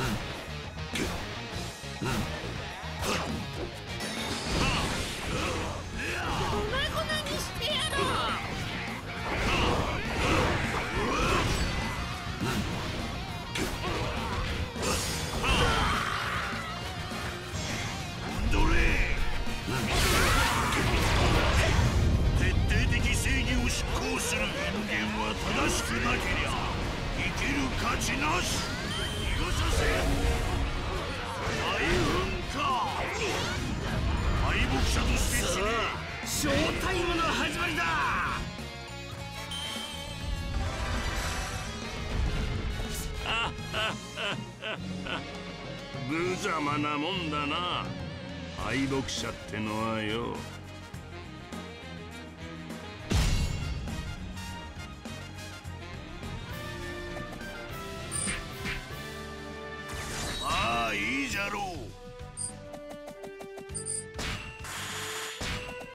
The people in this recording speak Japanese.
徹底的制限を執行する人間は正しくなけりゃ生きる価値なし敗北者として死ねショータイムの始まりだ。無様なもんだな。敗北者ってのはよ。